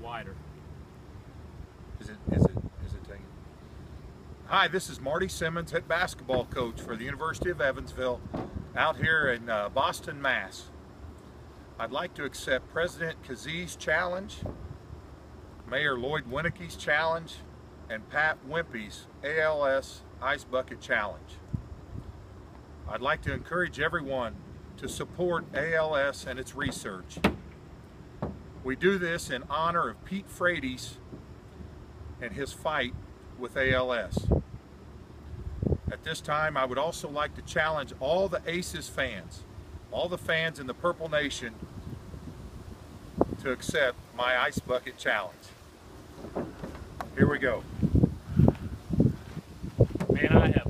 wider. Is it, is it, is it taking? Hi, this is Marty Simmons, head basketball coach for the University of Evansville out here in uh, Boston, Mass. I'd like to accept President Kazee's challenge, Mayor Lloyd Winnecke's challenge, and Pat Wimpy's ALS Ice Bucket Challenge. I'd like to encourage everyone to support ALS and its research. We do this in honor of Pete Frates and his fight with ALS. At this time, I would also like to challenge all the ACES fans, all the fans in the Purple Nation, to accept my Ice Bucket Challenge. Here we go. Man, I have